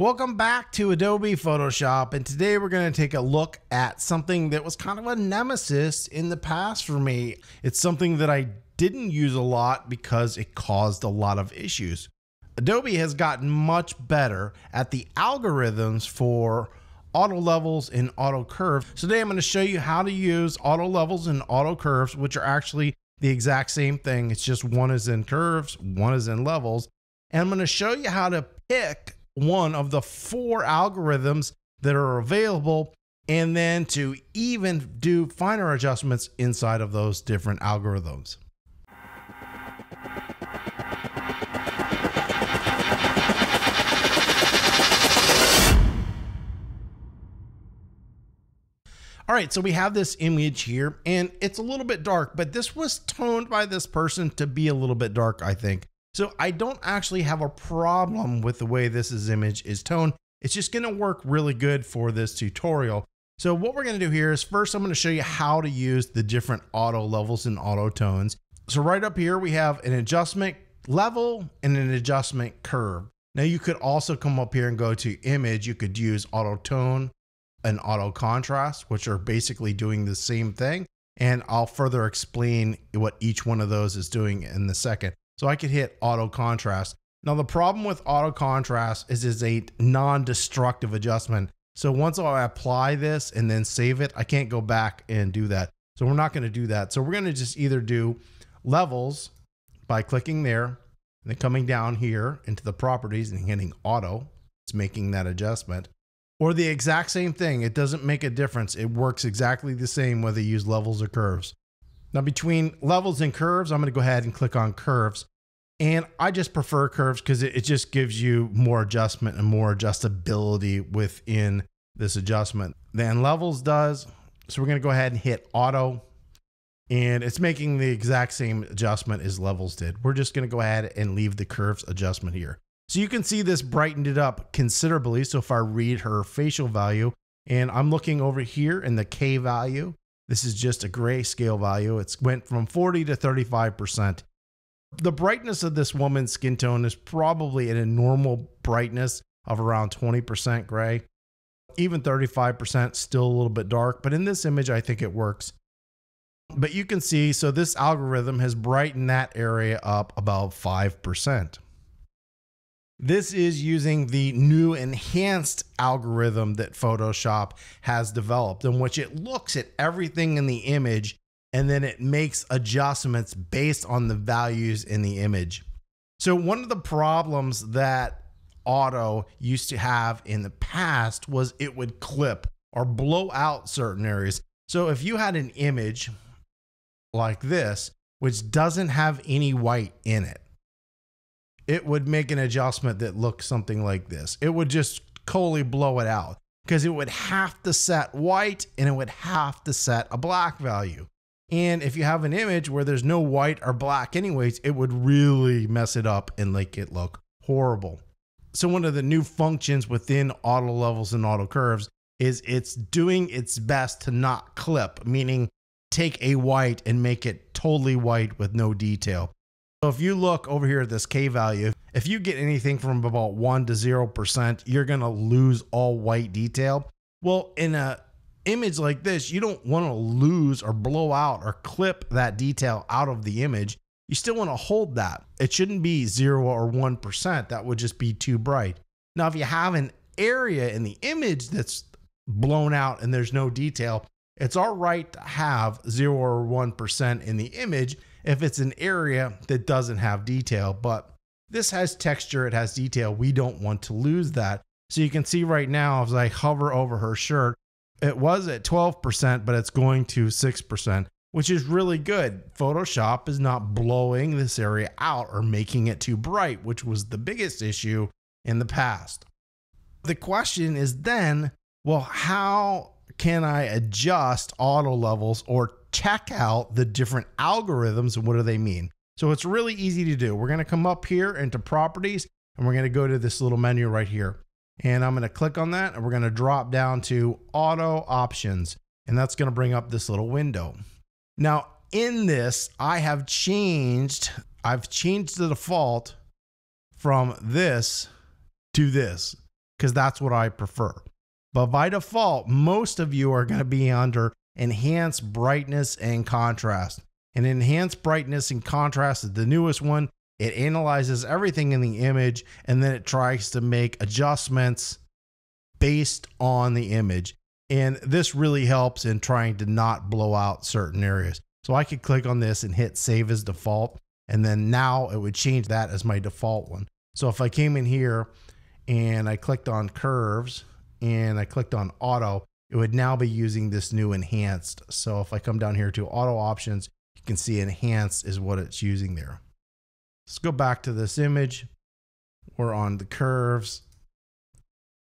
Welcome back to Adobe Photoshop, and today we're going to take a look at something that was kind of a nemesis in the past for me. It's something that I didn't use a lot because it caused a lot of issues. Adobe has gotten much better at the algorithms for auto levels and auto curves. So today I'm going to show you how to use auto levels and auto curves, which are actually the exact same thing. It's just one is in curves, one is in levels. And I'm going to show you how to pick one of the four algorithms that are available and then to even do finer adjustments inside of those different algorithms. All right, so we have this image here and it's a little bit dark, but this was toned by this person to be a little bit dark, I think. So I don't actually have a problem with the way this is image is toned. It's just gonna work really good for this tutorial. So what we're gonna do here is first I'm gonna show you how to use the different auto levels and auto tones. So right up here, we have an adjustment level and an adjustment curve. Now you could also come up here and go to image. You could use auto tone and auto contrast, which are basically doing the same thing. And I'll further explain what each one of those is doing in the second. So I could hit auto contrast. Now the problem with auto contrast is it's a non-destructive adjustment. So once I apply this and then save it, I can't go back and do that. So we're not going to do that. So we're going to just either do levels by clicking there and then coming down here into the properties and hitting auto. It's making that adjustment. Or the exact same thing. It doesn't make a difference. It works exactly the same whether you use levels or curves. Now between levels and curves, I'm going to go ahead and click on curves. And I just prefer curves because it, it, just gives you more adjustment and more adjustability within this adjustment than levels does. So we're going to go ahead and hit auto and it's making the exact same adjustment as levels did. We're just going to go ahead and leave the curves adjustment here. So you can see this brightened it up considerably. So if I read her facial value and I'm looking over here in the K value, this is just a grayscale value. It's went from 40 to 35%. The brightness of this woman's skin tone is probably at a normal brightness of around 20% gray. Even 35% still a little bit dark, but in this image, I think it works. But you can see, so this algorithm has brightened that area up about 5%. This is using the new enhanced algorithm that Photoshop has developed, in which it looks at everything in the image and then it makes adjustments based on the values in the image. So, one of the problems that auto used to have in the past was it would clip or blow out certain areas. So, if you had an image like this, which doesn't have any white in it, it would make an adjustment that looked something like this. It would just totally blow it out because it would have to set white and it would have to set a black value. And if you have an image where there's no white or black anyways, it would really mess it up and make it look horrible. So one of the new functions within auto levels and auto curves is it's doing its best to not clip, meaning take a white and make it totally white with no detail. So if you look over here at this K value, if you get anything from about 1 to 0%, you're going to lose all white detail. Well, in a image like this, you don't want to lose or blow out or clip that detail out of the image. You still want to hold that. It shouldn't be 0 or 1%. That would just be too bright. Now, if you have an area in the image that's blown out and there's no detail, it's all right to have 0 or 1% in the image if it's an area that doesn't have detail. But this has texture, it has detail. We don't want to lose that. So you can see right now, as I hover over her shirt, it was at 12%, but it's going to 6%, which is really good. Photoshop is not blowing this area out or making it too bright, which was the biggest issue in the past. The question is then, well, how can I adjust auto levels or check out the different algorithms and what do they mean? So it's really easy to do. We're going to come up here into properties and we're going to go to this little menu right here. And I'm going to click on that and we're going to drop down to auto options. And that's going to bring up this little window. Now in this, I have changed, I've changed the default from this to this. because that's what I prefer. But by default, most of you are going to be under enhanced brightness and contrast. And enhanced brightness and contrast is the newest one. It analyzes everything in the image and then it tries to make adjustments based on the image. And this really helps in trying to not blow out certain areas. So I could click on this and hit save as default. And then now it would change that as my default one. So if I came in here and I clicked on curves and I clicked on auto, it would now be using this new enhanced. So if I come down here to auto options, you can see enhanced is what it's using there. Let's go back to this image. We're on the curves.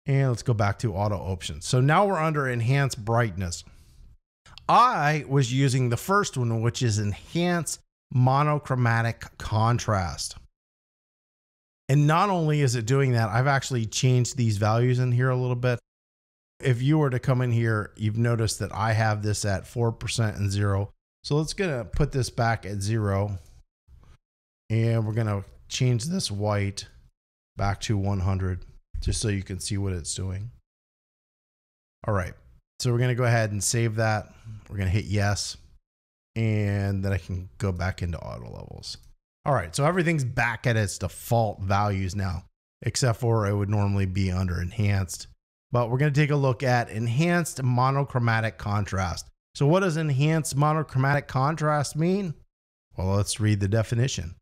And let's go back to auto options. So now we're under enhanced brightness. I was using the first one, which is enhanced monochromatic contrast. And not only is it doing that, I've actually changed these values in here a little bit. If you were to come in here, you've noticed that I have this at 4% and zero. So let's gonna put this back at zero. And we're gonna change this white back to 100, just so you can see what it's doing. All right, so we're gonna go ahead and save that. We're gonna hit yes. And then I can go back into auto levels. All right, so everything's back at its default values now, except for it would normally be under enhanced. But we're going to take a look at enhanced monochromatic contrast. So what does enhanced monochromatic contrast mean? Well, let's read the definition.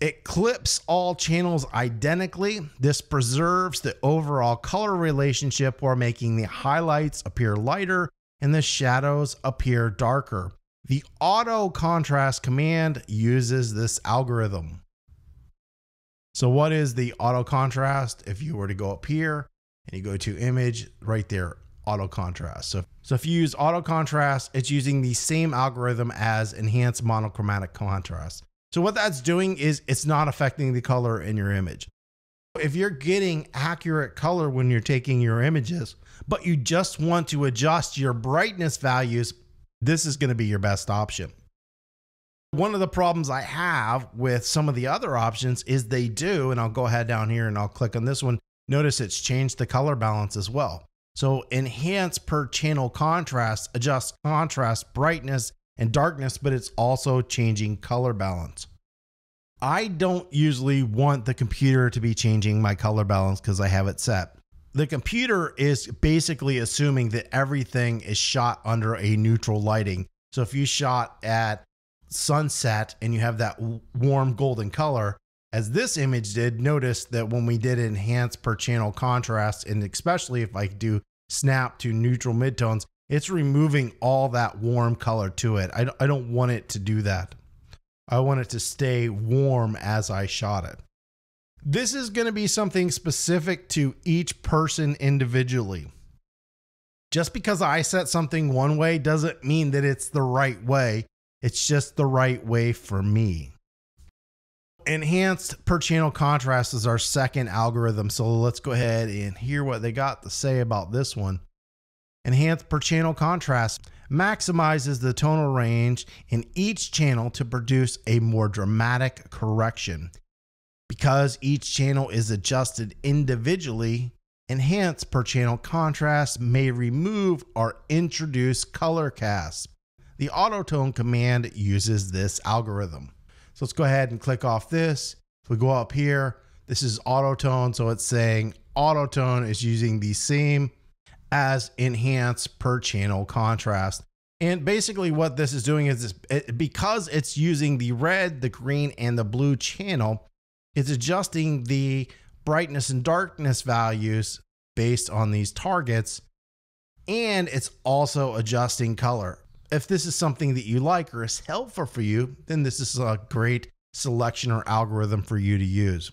It clips all channels identically. This preserves the overall color relationship while making the highlights appear lighter and the shadows appear darker. The auto contrast command uses this algorithm. So what is the auto contrast? If you were to go up here and you go to image right there, auto contrast. So, so if you use auto contrast, it's using the same algorithm as enhanced monochromatic contrast. So what that's doing is it's not affecting the color in your image. If you're getting accurate color when you're taking your images, but you just want to adjust your brightness values this is going to be your best option. One of the problems I have with some of the other options is they do, and I'll go ahead down here and I'll click on this one. Notice it's changed the color balance as well. So enhance per channel contrast, adjust contrast, brightness, and darkness, but it's also changing color balance. I don't usually want the computer to be changing my color balance because I have it set the computer is basically assuming that everything is shot under a neutral lighting. So if you shot at sunset and you have that warm golden color, as this image did, notice that when we did enhance per channel contrast, and especially if I do snap to neutral midtones, it's removing all that warm color to it. I, don't want it to do that. I want it to stay warm as I shot it. This is going to be something specific to each person individually. Just because I set something one way doesn't mean that it's the right way. It's just the right way for me. Enhanced per channel contrast is our second algorithm. So let's go ahead and hear what they got to say about this one. Enhanced per channel contrast maximizes the tonal range in each channel to produce a more dramatic correction. Because each channel is adjusted individually, enhance per channel contrast may remove or introduce color casts. The autotone command uses this algorithm. So let's go ahead and click off this. If we go up here, this is autotone. So it's saying autotone is using the same as enhance per channel contrast. And basically what this is doing is it, because it's using the red, the green, and the blue channel, it's adjusting the brightness and darkness values based on these targets. And it's also adjusting color. If this is something that you like or is helpful for you, then this is a great selection or algorithm for you to use.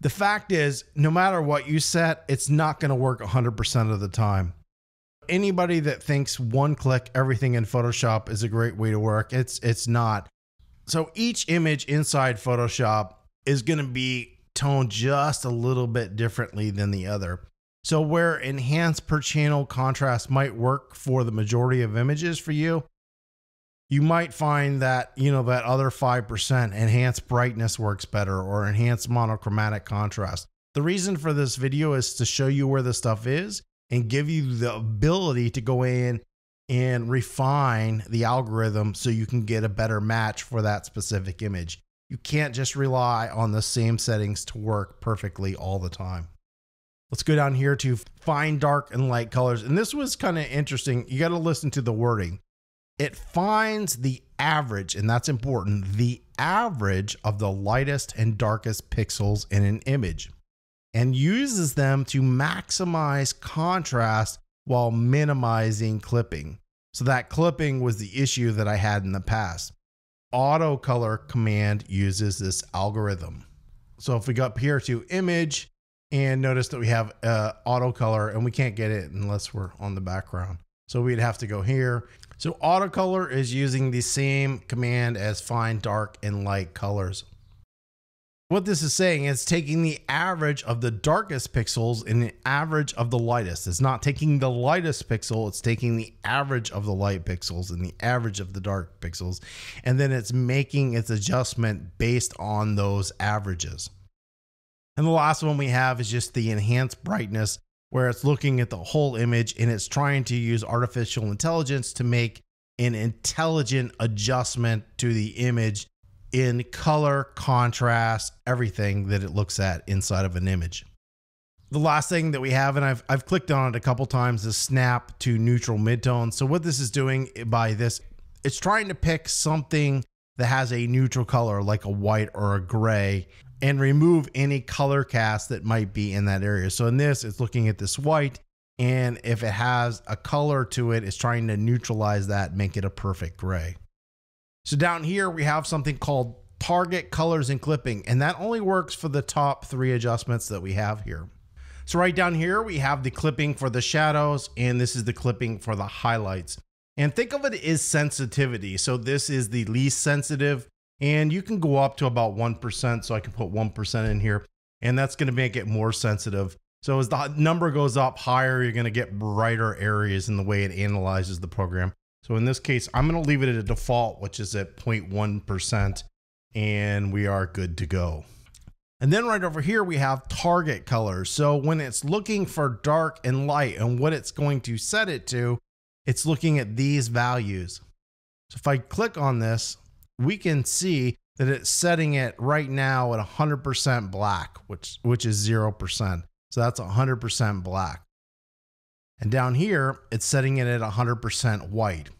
The fact is, no matter what you set, it's not going to work 100% of the time. Anybody that thinks one click everything in Photoshop is a great way to work, it's it's not. So each image inside Photoshop is going to be toned just a little bit differently than the other. So where enhanced per channel contrast might work for the majority of images for you, you might find that, you know, that other 5% enhanced brightness works better or enhanced monochromatic contrast. The reason for this video is to show you where the stuff is and give you the ability to go in and refine the algorithm so you can get a better match for that specific image. You can't just rely on the same settings to work perfectly all the time. Let's go down here to find dark and light colors. And this was kind of interesting. You got to listen to the wording. It finds the average, and that's important, the average of the lightest and darkest pixels in an image and uses them to maximize contrast while minimizing clipping. So that clipping was the issue that I had in the past. Auto color command uses this algorithm. So if we go up here to image and notice that we have uh, auto color and we can't get it unless we're on the background. So we'd have to go here. So auto color is using the same command as find dark and light colors what this is saying is taking the average of the darkest pixels and the average of the lightest. It's not taking the lightest pixel, it's taking the average of the light pixels and the average of the dark pixels. And then it's making its adjustment based on those averages. And the last one we have is just the enhanced brightness, where it's looking at the whole image and it's trying to use artificial intelligence to make an intelligent adjustment to the image in color, contrast, everything that it looks at inside of an image. The last thing that we have, and I've, I've clicked on it a couple times, is snap to neutral midtone. So what this is doing by this, it's trying to pick something that has a neutral color like a white or a gray and remove any color cast that might be in that area. So in this, it's looking at this white and if it has a color to it, it's trying to neutralize that, make it a perfect gray. So down here, we have something called target colors and clipping, and that only works for the top three adjustments that we have here. So right down here, we have the clipping for the shadows, and this is the clipping for the highlights. And think of it as sensitivity. So this is the least sensitive, and you can go up to about 1%. So I can put 1% in here, and that's gonna make it more sensitive. So as the number goes up higher, you're gonna get brighter areas in the way it analyzes the program. So in this case, I'm going to leave it at a default, which is at 0.1%, and we are good to go. And then right over here, we have target colors. So when it's looking for dark and light and what it's going to set it to, it's looking at these values. So if I click on this, we can see that it's setting it right now at 100% black, which, which is 0%. So that's 100% black. And down here, it's setting it at 100% white,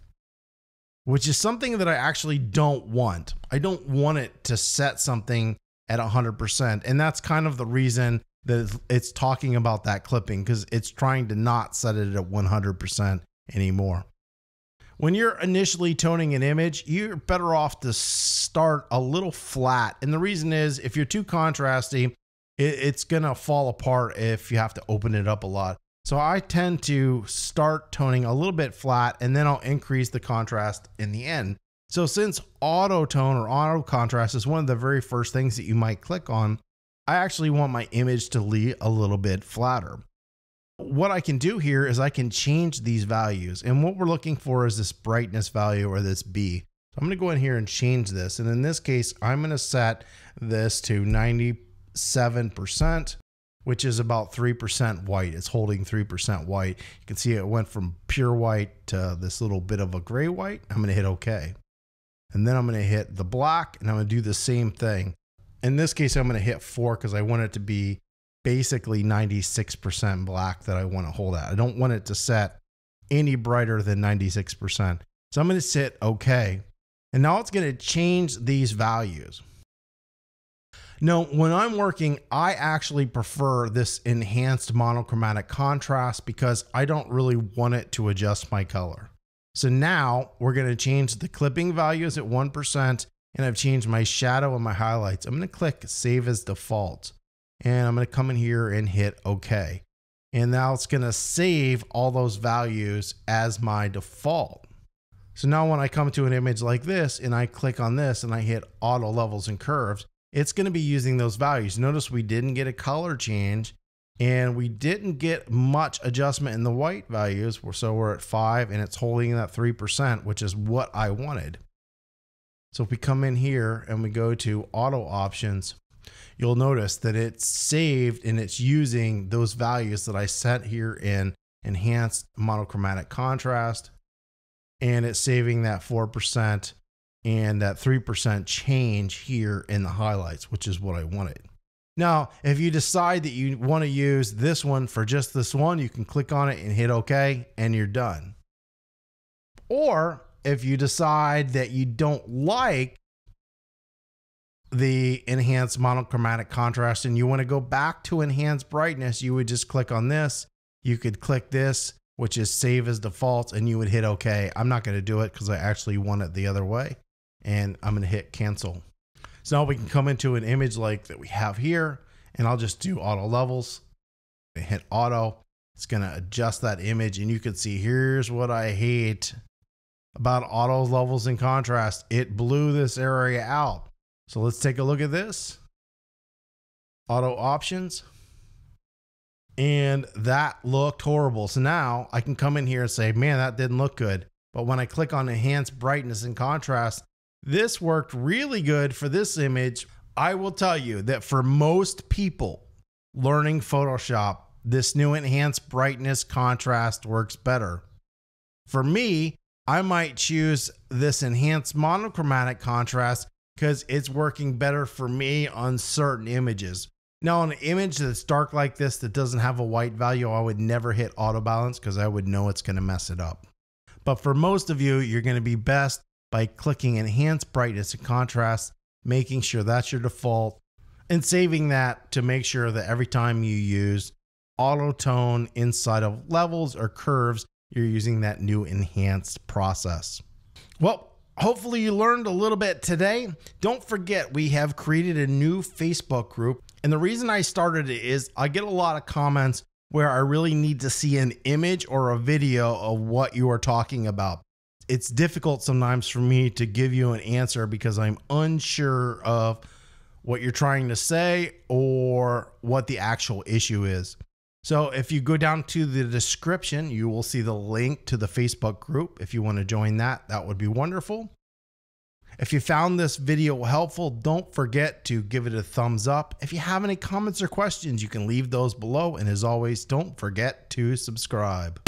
which is something that I actually don't want. I don't want it to set something at 100%. And that's kind of the reason that it's talking about that clipping because it's trying to not set it at 100% anymore. When you're initially toning an image, you're better off to start a little flat. And the reason is if you're too contrasty, it's going to fall apart if you have to open it up a lot. So I tend to start toning a little bit flat and then I'll increase the contrast in the end. So since auto tone or auto contrast is one of the very first things that you might click on, I actually want my image to be a little bit flatter. What I can do here is I can change these values. And what we're looking for is this brightness value or this B. So I'm to go in here and change this. And in this case, I'm going to set this to 97% which is about 3% white. It's holding 3% white. You can see it went from pure white to this little bit of a gray white. I'm going to hit OK. And then I'm going to hit the black and I'm going to do the same thing. In this case, I'm going to hit 4 because I want it to be basically 96% black that I want to hold at. I don't want it to set any brighter than 96%. So I'm going to hit OK. And now it's going to change these values. No, when I'm working, I actually prefer this enhanced monochromatic contrast because I don't really want it to adjust my color. So now we're going to change the clipping values at 1% and I've changed my shadow and my highlights. I'm going to click save as default and I'm going to come in here and hit OK. And now it's going to save all those values as my default. So now when I come to an image like this and I click on this and I hit auto levels and curves, it's going to be using those values. Notice we didn't get a color change and we didn't get much adjustment in the white values. So we're at five and it's holding that 3%, which is what I wanted. So if we come in here and we go to auto options, you'll notice that it's saved and it's using those values that I set here in enhanced monochromatic contrast. And it's saving that 4% and that 3% change here in the highlights, which is what I wanted. Now, if you decide that you want to use this one for just this one, you can click on it and hit OK, and you're done. Or if you decide that you don't like the enhanced monochromatic contrast and you want to go back to enhanced brightness, you would just click on this. You could click this, which is save as default, and you would hit OK. I'm not going to do it because I actually want it the other way. And I'm going to hit cancel. So now we can come into an image like that we have here, and I'll just do auto levels. hit auto. It's going to adjust that image, and you can see here's what I hate about auto levels and contrast. It blew this area out. So let's take a look at this. Auto options. And that looked horrible. So now I can come in here and say, man, that didn't look good. But when I click on enhance brightness and contrast, this worked really good for this image. I will tell you that for most people learning Photoshop, this new enhanced brightness contrast works better. For me, I might choose this enhanced monochromatic contrast because it's working better for me on certain images. Now, on an image that's dark like this that doesn't have a white value, I would never hit auto balance because I would know it's going to mess it up. But for most of you, you're going to be best by clicking enhance brightness and contrast, making sure that's your default, and saving that to make sure that every time you use auto tone inside of levels or curves, you're using that new enhanced process. Well, Hopefully, you learned a little bit today. Don't forget, we have created a new Facebook group. And the reason I started it is I get a lot of comments where I really need to see an image or a video of what you are talking about it's difficult sometimes for me to give you an answer because I'm unsure of what you're trying to say or what the actual issue is. So if you go down to the description, you will see the link to the Facebook group. If you want to join that, that would be wonderful. If you found this video helpful, don't forget to give it a thumbs up. If you have any comments or questions, you can leave those below. And as always, don't forget to subscribe.